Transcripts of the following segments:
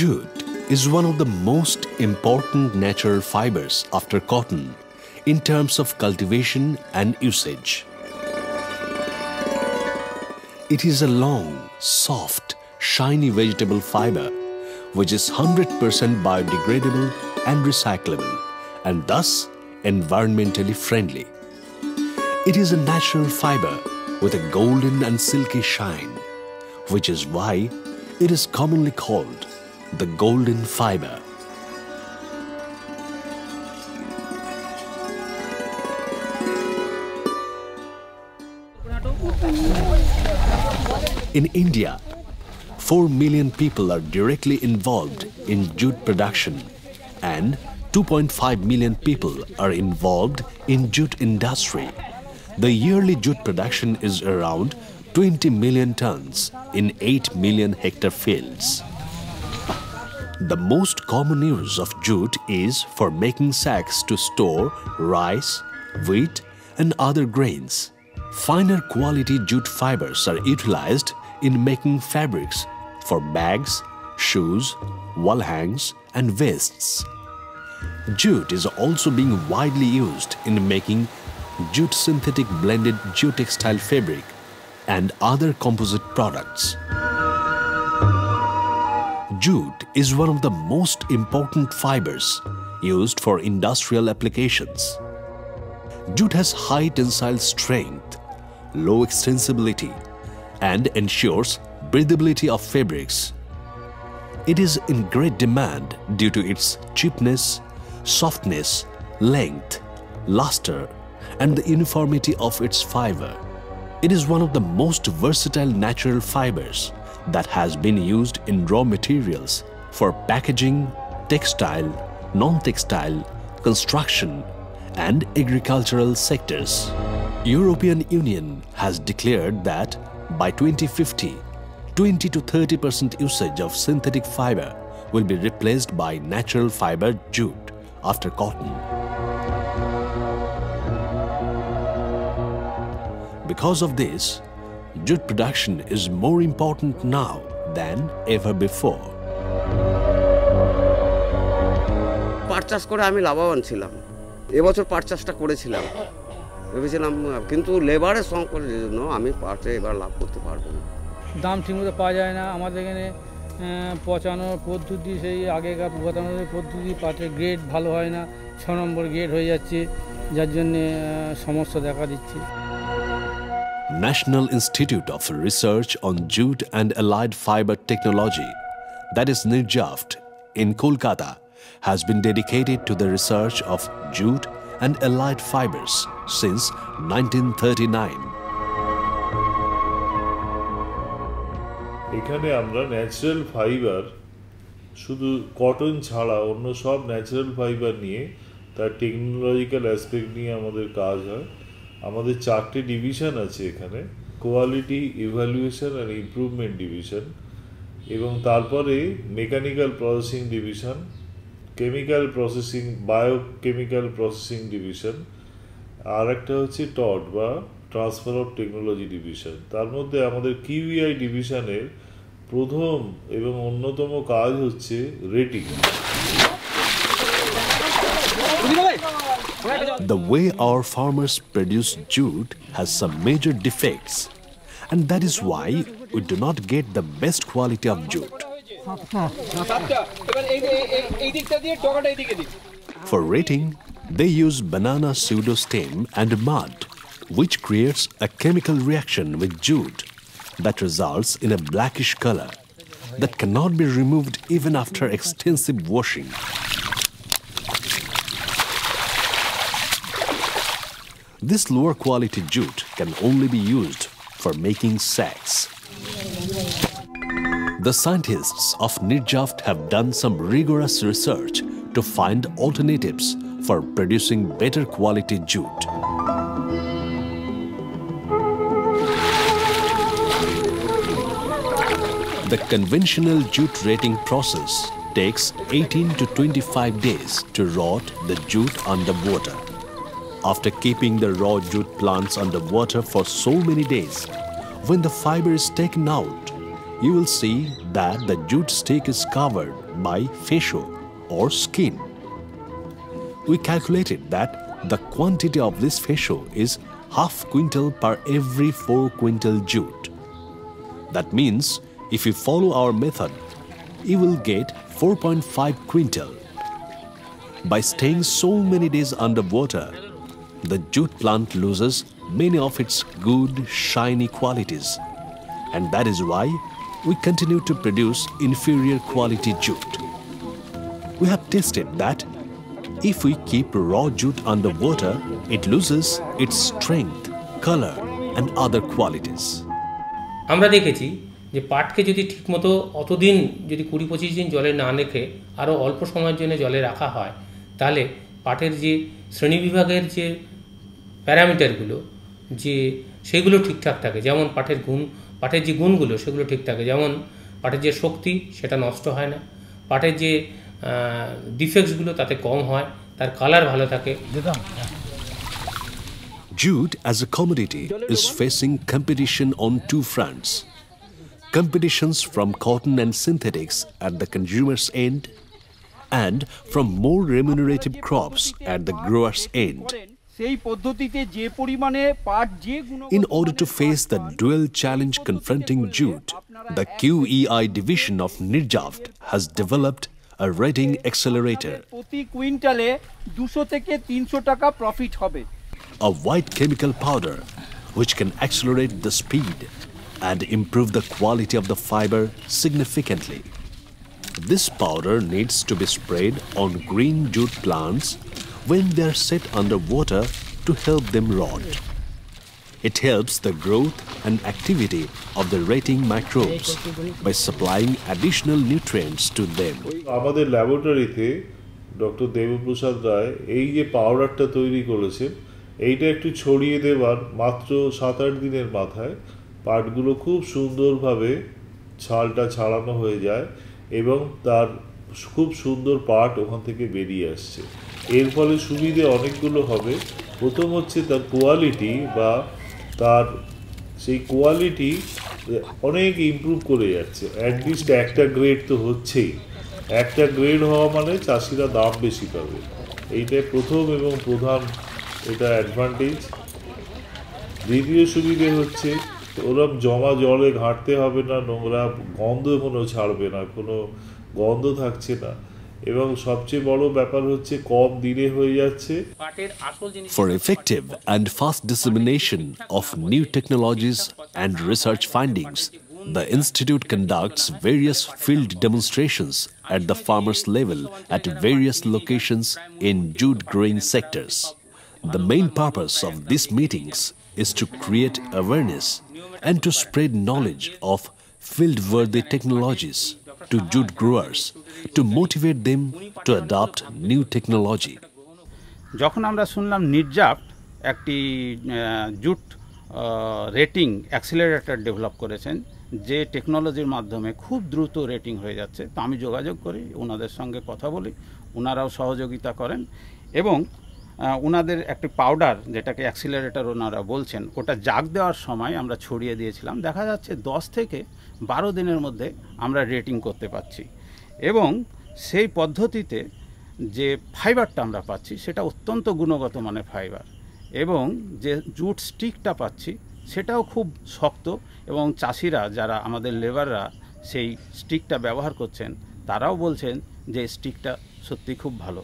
Jute is one of the most important natural fibers after cotton in terms of cultivation and usage. It is a long, soft, shiny vegetable fiber which is 100% biodegradable and recyclable and thus environmentally friendly. It is a natural fiber with a golden and silky shine, which is why it is commonly called the golden fiber. In India, 4 million people are directly involved in jute production and 2.5 million people are involved in jute industry. The yearly jute production is around 20 million tons in 8 million hectare fields. The most common use of jute is for making sacks to store rice, wheat and other grains. Finer quality jute fibers are utilized in making fabrics for bags, shoes, wall hangs and vests. Jute is also being widely used in making jute synthetic blended geotextile fabric and other composite products. Jute is one of the most important fibers used for industrial applications. Jute has high tensile strength, low extensibility, and ensures breathability of fabrics. It is in great demand due to its cheapness, softness, length, luster, and the uniformity of its fiber. It is one of the most versatile natural fibers that has been used in raw materials for packaging, textile, non-textile, construction, and agricultural sectors. European Union has declared that by 2050, 20 to 30% usage of synthetic fiber will be replaced by natural fiber jute after cotton. Because of this, jute production is more important now than ever before. পাট চাষ করে আমি লাভবান ছিলাম। এবছর পাট চাষটা করেছিলাম। ভেবেছিলাম কিন্তু লেবারের সংকটের জন্য আমি পাটে এবার লাভ করতে পারব না। দাম ঠিকমতো পাওয়া যায় না। আমাদের এখানে পচানোর পদ্ধতি সেই আগেকার পুরাতনের পদ্ধতি পাটের গ্রেড ভালো হয় না ছ নম্বর গ্রেড হয়ে যাচ্ছে যার জন্যে সমস্যা দেখা দিচ্ছে। National Institute of Research on Jute and Allied Fiber Technology, that is NIRJAFT, in Kolkata, has been dedicated to the research of jute and allied fibers since 1939. এখানে আমরা ন্যাচারাল ফাইবার শুধু কটন ছাড়া অন্য সব ন্যাচারাল ফাইবার নিয়ে তার technological aspect নিয়ে আমাদের কাজ হয় আমাদের চারটে ডিভিশন আছে এখানে quality evaluation and improvement division এবং তারপরে mechanical processing division chemical processing biochemical processing division আর একটা হচ্ছে টট বা ট্রান্সফার অফ টেকনোলজি ডিভিশন তার মধ্যে আমাদের কিউইআই ডিভিশনের প্রথম এবং অন্যতম কাজ হচ্ছে rating The way our farmers produce jute has some major defects, and that is why we do not get the best quality of jute. For rating, they use banana pseudo pseudostem and mud, which creates a chemical reaction with jute that results in a blackish color that cannot be removed even after extensive washing. This lower quality jute can only be used for making sacks. The scientists of Nirjaft have done some rigorous research to find alternatives for producing better quality jute. The conventional jute rating process takes 18 to 25 days to rot the jute under water. After keeping the raw jute plants under water for so many days, when the fiber is taken out, you will see that the jute stick is covered by fascia or skin. We calculated that the quantity of this fascia is half quintal per every 4 quintal jute. That means if you follow our method, you will get 4.5 quintal. By staying so many days underwater, the jute plant loses many of its good, shiny qualities. And that is why we continue to produce inferior quality jute. We have tested that if we keep raw jute underwater, it loses its strength, color, and other qualities. আমরা দেখেছি যে পাটকে যদি ঠিকমতো অতদিন যদি কুড়ি পঁচিশ দিন জলে না রেখে আরও অল্প সময়ের জন্য জলে রাখা হয় তাহলে পাটের যে শ্রেণীবিভাগের যে প্যারামিটারগুলো যে সেগুলো ঠিকঠাক থাকে যেমন পাটের গুণ পাটের যে গুণগুলো সেগুলো ঠিক থাকে যেমন পাটের যে শক্তি সেটা নষ্ট হয় না পাটের যে ডিফেক্টসগুলো তাতে কম হয় তার কালার ভালো থাকে Jute as a commodity is facing competition on two fronts. Competitions from cotton and synthetics at the consumer's end and from more remunerative crops at the grower's end. In order to face the dual challenge confronting jute, the QEI division of Nirjaft has developed a rating accelerator. A white chemical powder which can accelerate the speed and improve the quality of the fiber significantly. This powder needs to be sprayed on green jute plants when they are set under water to help them rot. It helps the growth and activity of the rating microbes by supplying additional nutrients to them. আমাদের ল্যাবরেটরিতে doctor Debprasad রায় এই যে পাউডারটা তৈরি করেছেন এইটা একটু ছড়িয়ে দেওয়ার মাত্র সাত আট দিনের মাথায় পাটগুলো খুব সুন্দরভাবে ছালটা ছাড়ানো হয়ে যায় এবং তার খুব সুন্দর পাট ওখান থেকে বেরিয়ে আসছে এর ফলে সুবিধে অনেকগুলো হবে। প্রথম হচ্ছে তার কোয়ালিটি বা তার সেই কোয়ালিটি অনেক ইমপ্রুভ করে যাচ্ছে। অ্যাটলিস্ট একটা গ্রেড তো হচ্ছেই। একটা গ্রেড হওয়া মানে চাষিরা দাম বেশি পাবে। এইটাই প্রথম এবং প্রধান এটা অ্যাডভান্টেজ দ্বিতীয় সুবিধে হচ্ছে ওরম জমা জলে ঘাঁটতে হবে না, নোংরা গন্ধ কোনো ছাড়বে না, কোনো গন্ধ থাকছে না। For effective and fast dissemination of new technologies and research findings, the institute conducts various field demonstrations at the farmers' level at various locations in jute growing sectors. The main purpose of these meetings is to create awareness and to spread knowledge of field-worthy technologies. To jute growers, to motivate them to adopt new technology. যখন আমরা শুনলাম নির্জাপ্ট একটি jute rating accelerator develop করেছেন, যে টেকনোলজির মাধ্যমে খুব দ্রুত রেটিং হয়ে যাচ্ছে, তো আমি যোগাযোগ করি, ওনাদের সঙ্গে কথা বলি, ওনারাও সহযোগিতা করেন এবং ওনাদের একটি পাউডার যেটাকে অ্যাক্সিলারেটর ওনারা বলছেন, ওটা জাগ দেওয়ার সময় আমরা ছড়িয়ে দিয়েছিলাম দেখা যাচ্ছে দশ থেকে বারো দিনের মধ্যে আমরা রেটিং করতে পারছি। এবং সেই পদ্ধতিতে যে ফাইবারটা আমরা পাচ্ছি, সেটা অত্যন্ত গুণগত মানের ফাইবার এবং যে জুট স্টিকটা পাচ্ছি, সেটাও খুব শক্ত এবং চাষিরা যারা আমাদের লেবাররা সেই স্টিকটা ব্যবহার করছেন, তারাও বলছেন যে স্টিকটা সত্যি খুব ভালো।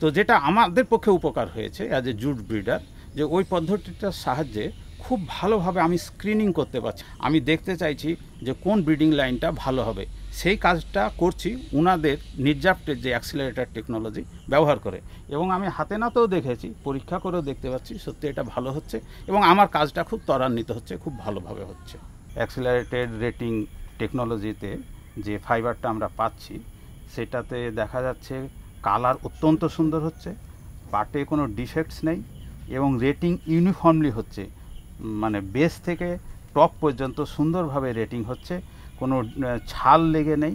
তো যেটা আমাদের পক্ষে উপকার হয়েছে অ্যাজ এ জুট ব্রিডার যে ওই পদ্ধতিটার সাহায্যে খুব ভালোভাবে আমি স্ক্রিনিং করতে পারছি। আমি দেখতে চাইছি যে কোন ব্রিডিং লাইনটা ভালো হবে। সেই কাজটা করছি উনাদের নির্যাপ্টের যে অ্যাক্সিলারেটার টেকনোলজি ব্যবহার করে। এবং আমি হাতে নাতেও দেখেছি, পরীক্ষা করেও দেখতে পাচ্ছি, সত্যি এটা ভালো হচ্ছে এবং আমার কাজটা খুব ত্বরান্বিত হচ্ছে, খুব ভালোভাবে হচ্ছে। অ্যাক্সিলারেটেড রেটিং টেকনোলজিতে যে ফাইবারটা আমরা পাচ্ছি, সেটাতে দেখা যাচ্ছে কালার অত্যন্ত সুন্দর হচ্ছে, পাটে কোনো ডিফেক্টস নেই এবং রেটিং ইউনিফর্মলি হচ্ছে। মানে বেস থেকে টপ পর্যন্ত সুন্দরভাবে রেটিং হচ্ছে। কোনো ছাল লেগে নেই।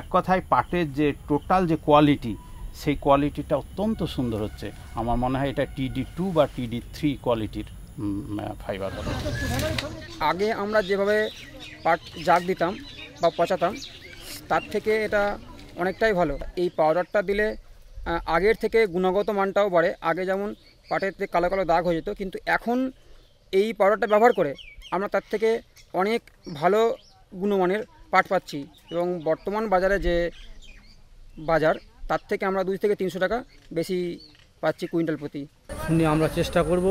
এক কথায় পাটের যে টোটাল যে কোয়ালিটি সেই কোয়ালিটিটা অত্যন্ত সুন্দর হচ্ছে। আমার মনে হয় এটা টিডি টু বা টিডি থ্রি কোয়ালিটির ফাইবার হবে আগে আমরা যেভাবে পাট জাগ দিতাম বা পচাতাম, তার থেকে এটা অনেকটাই ভালো। এই পাউডারটা দিলে আগের থেকে গুণগত মানটাও বাড়ে। আগে যেমন পাটেতে কালো কালো দাগ হয়ে যেত, কিন্তু এখন এই পাউডারটা ব্যবহার করে আমরা তার থেকে অনেক ভালো গুণমানের পাট পাচ্ছি এবং বর্তমান বাজারে যে বাজার, তার থেকে আমরা দুই থেকে তিনশো টাকা বেশি পাচ্ছি কুইন্টাল প্রতি। আমরা চেষ্টা করব।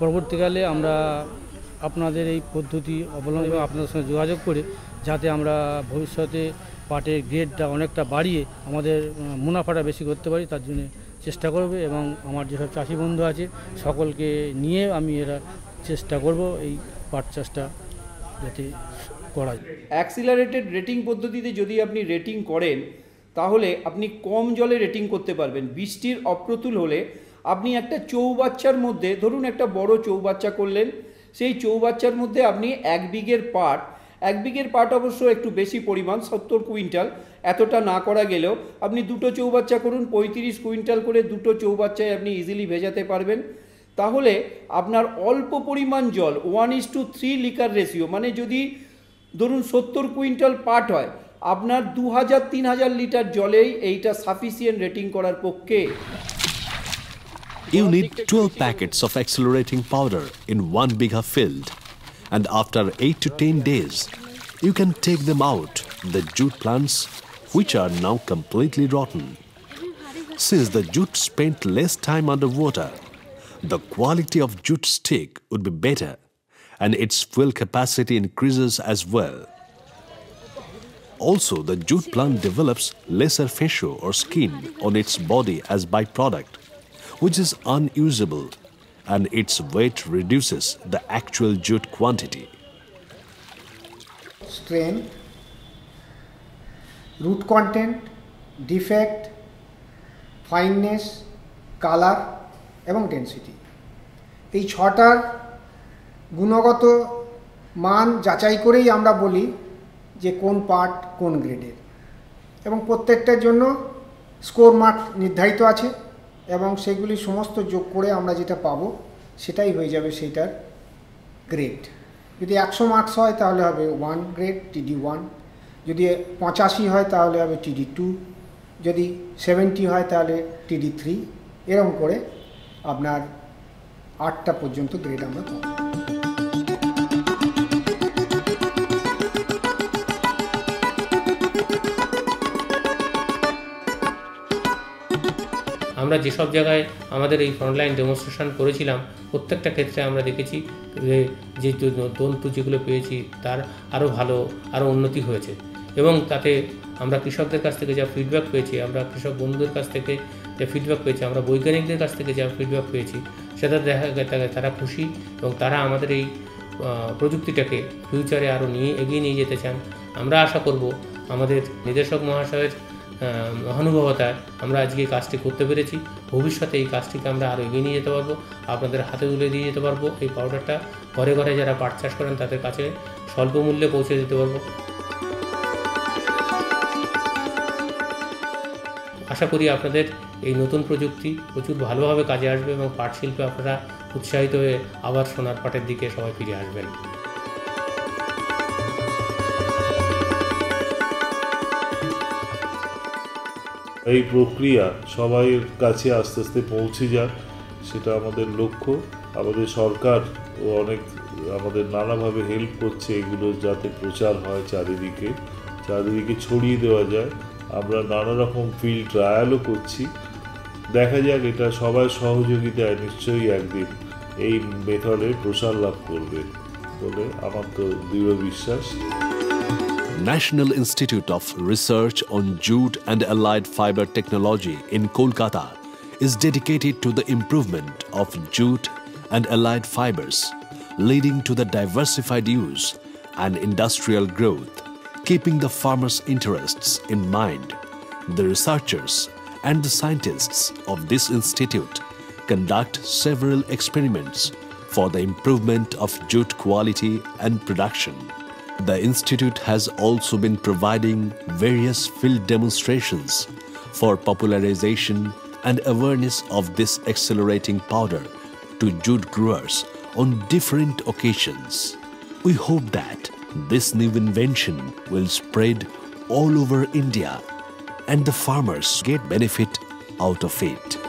পরবর্তীকালে আমরা আপনাদের এই পদ্ধতি অবলম্বন আপনাদের সঙ্গে যোগাযোগ করে যাতে আমরা ভবিষ্যতে পাটের গ্রেডটা অনেকটা বাড়িয়ে আমাদের মুনাফাটা বেশি করতে পারি, তার জন্য চেষ্টা করবে এবং আমার যেসব চাষি বন্ধু আছে, সকলকে নিয়ে আমি এরা চেষ্টা করব এই পাট চাষটা যাতে করা যায় অ্যাক্সিলারেটেড রেটিং পদ্ধতিতে যদি আপনি রেটিং করেন, তাহলে আপনি কম জলে রেটিং করতে পারবেন। বৃষ্টির অপ্রতুল হলে আপনি একটা চৌবাচ্চার মধ্যে, ধরুন একটা বড় চৌবাচ্চা করলেন, সেই চৌবাচ্চার মধ্যে আপনি এক বিঘের পাট, এক বিঘের পাট অবশ্য একটু বেশি পরিমাণ, সত্তর কুইন্টাল, এতটা না করা গেলেও আপনি দুটো চৌবাচ্চা করুন, পঁয়ত্রিশ কুইন্টাল করে দুটো চৌবাচ্চায় আপনি ইজিলি ভেজাতে পারবেন। তাহলে আপনার অল্প পরিমাণ জল one is to three litre ratio মানে যদি ধরুন সত্তর কুইন্টাল পাট হয় আপনার দু হাজার তিন হাজার লিটার জলেই এইটা সাফিসিয়েন্ট রেটিং করার পক্ষে You need 12 packets of accelerating powder in one bigger field, and after 8 to 10 days, you can take them out, the jute plants, which are now completely rotten. Since the jute spent less time underwater, the quality of jute stick would be better and its fuel capacity increases as well. Also, the jute plant develops lesser fascio or skin on its body as byproduct, which is unusable and its weight reduces the actual jute quantity. Strain, root content, defect, fineness, color, এবং density এই ছটার গুণগত মান যাচাই করেই আমরা বলি যে কোন পার্ট কোন গ্রেডের এবং প্রত্যেকটার জন্য স্কোর মার্ক নির্ধারিত আছে এবং সেগুলি সমস্ত যোগ করে আমরা যেটা পাবো সেটাই হয়ে যাবে সেইটার গ্রেড যদি একশো মার্কস হয় তাহলে হবে ওয়ান গ্রেড টিডি ওয়ান যদি পঁচাশি হয় তাহলে হবে টিডি টু যদি সেভেন্টি হয় তাহলে টিডি থ্রি এরকম করে আপনার আটটা পর্যন্ত গ্রেড আমরা পাবো। আমরা যেসব জায়গায় আমাদের এই ফ্রন্টলাইন ডেমনস্ট্রেশন করেছিলাম, প্রত্যেকটা ক্ষেত্রে আমরা দেখেছি যে যে তন্তু যেগুলো পেয়েছি তার আরও ভালো আরও উন্নতি হয়েছে। এবং তাতে আমরা কৃষকদের কাছ থেকে যা ফিডব্যাক পেয়েছি, আমরা কৃষক বন্ধুদের কাছ থেকে যে ফিডব্যাক পেয়েছি। আমরা বৈজ্ঞানিকদের কাছ থেকে যা ফিডব্যাক পেয়েছি, সেটা দেখা গেছে, তারা খুশি এবং তারা আমাদের এই প্রযুক্তিটাকে ফিউচারে আরও নিয়ে, এগিয়ে নিয়ে যেতে চান। আমরা আশা করব আমাদের নির্দেশক মহাশয়ের মহানুভবতায় আমরা আজকে এই কাজটি করতে পেরেছি। ভবিষ্যতে এই কাজটিকে আমরা আরও এগিয়ে নিয়ে যেতে পারব। আপনাদের হাতে তুলে দিয়ে যেতে পারব। এই পাউডারটা ঘরে ঘরে যারা পাট চাষ করেন, তাদের কাছে স্বল্প মূল্যে পৌঁছে দিতে পারব। আশা করি আপনাদের এই নতুন প্রযুক্তি প্রচুর ভালোভাবে কাজে আসবে এবং পাট শিল্পে আপনারা উৎসাহিত হয়ে আবার সোনার পাটের দিকে সবাই ফিরে আসবেন। এই প্রক্রিয়া সবাইয়ের কাছে আস্তে আস্তে পৌঁছে যাক, সেটা আমাদের লক্ষ্য। আমাদের সরকার ও অনেক আমাদের নানাভাবে হেল্প করছে এগুলো যাতে প্রচার হয় চারিদিকে। চারিদিকে ছড়িয়ে দেওয়া যায়। আমরা নানা রকম ফিল্ড ট্রায়ালও করছি দেখা যাক এটা সবার সহযোগিতায় নিশ্চয়ই একদিন এই মেথডে প্রসার লাভ করবে বলে আমার তো দৃঢ় বিশ্বাস National Institute of Research on Jute and Allied Fiber Technology in Kolkata is dedicated to the improvement of jute and allied fibers, leading to the diversified use and industrial growth. Keeping the farmers' interests in mind, the researchers and the scientists of this institute conduct several experiments for the improvement of jute quality and production. The Institute has also been providing various field demonstrations for popularization and awareness of this accelerating powder to jute growers on different occasions. We hope that This new invention will spread all over India and the farmers get benefit out of it.